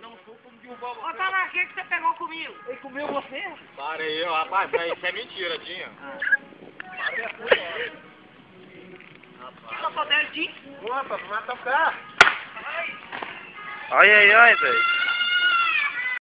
Não sou como derrubar você. Ô, tá Dona, o que você pegou comigo? Ele comeu você? Para aí, ó, rapaz, isso é mentira, Dinha. Ah. Você tá faltando de? Opa, vai tocar. Olha aí, olha, aí, velho.